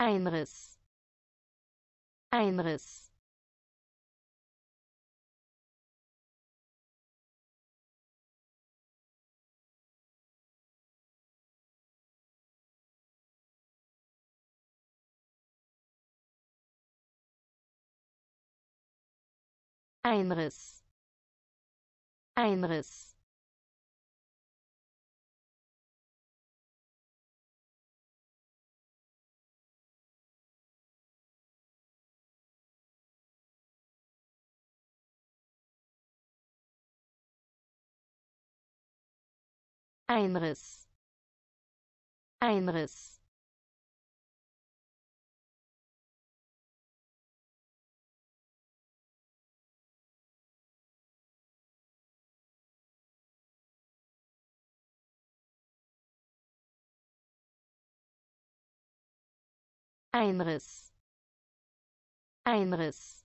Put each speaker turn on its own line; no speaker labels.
Einriss. Einriss. Einriss. Einriss Einriss. Einriss. Einriss. Einriss